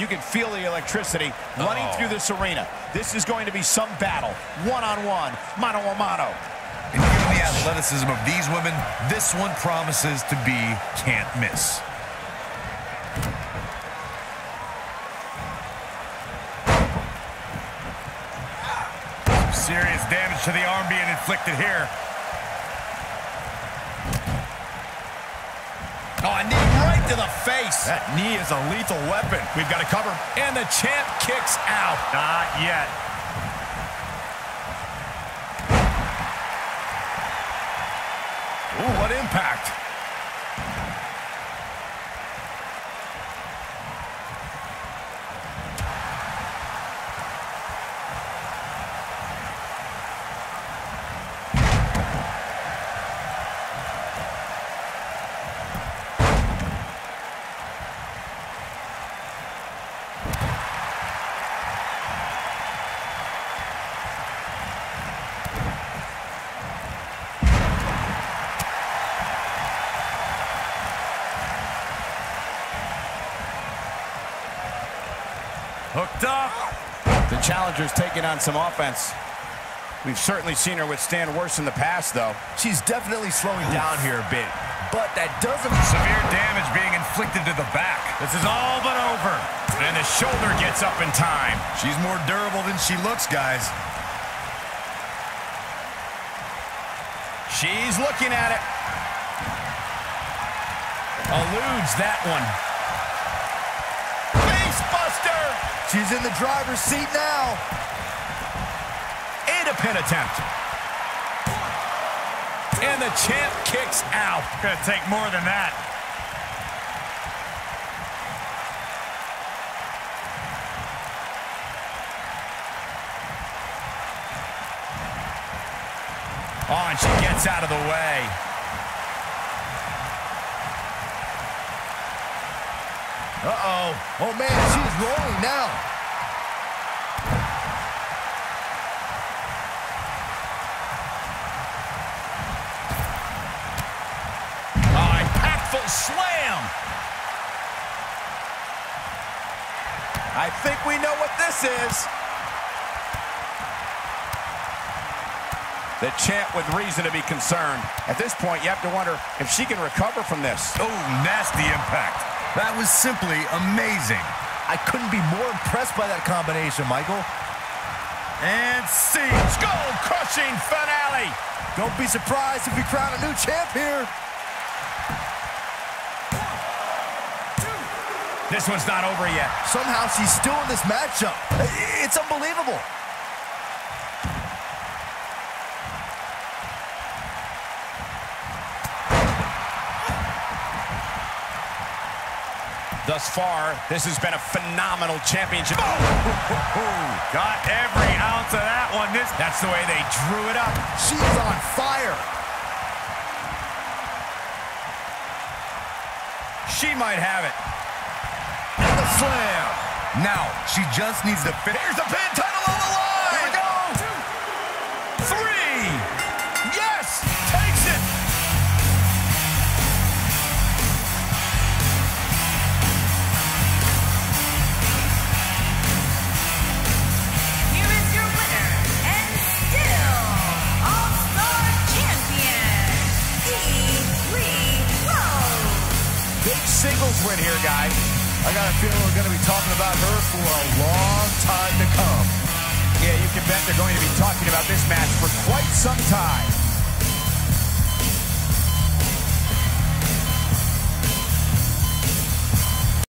You can feel the electricity running Oh. through this arena. This is going to be some battle, one-on-one, mano-a-mano. And given the athleticism of these women, this one promises to be can't miss. Serious damage to the arm being inflicted here. Oh, knee right to the face. That knee is a lethal weapon. We've got to cover. And the champ kicks out. Not yet. Ooh, what impact. Hooked up. The challenger's taking on some offense. We've certainly seen her withstand worse in the past, though. She's definitely slowing down here a bit, but that doesn't... Severe damage being inflicted to the back. This is all but over. And the shoulder gets up in time. She's more durable than she looks, guys. She's looking at it. Eludes that one. She's in the driver's seat now. And a pin attempt. And the champ kicks out. Gonna take more than that. Oh, and she gets out of the way. Uh-oh. Oh, man, she's rolling now. Impactful slam. I think we know what this is. The champ with reason to be concerned. At this point, you have to wonder if she can recover from this. Oh, nasty impact. That was simply amazing. I couldn't be more impressed by that combination, Michael. And see. Skull-crushing finale. Don't be surprised if we crown a new champ here. This one's not over yet. Somehow she's still in this matchup. It's unbelievable. Thus far, this has been a phenomenal championship. Oh, Got every ounce of that one. This That's the way they drew it up. She's on fire. She might have it. And the slam. now she just needs to finish. Here's the pin title singles win here, guys. I got a feeling we're going to be talking about her for a long time to come. Yeah, you can bet they're going to be talking about this match for quite some time.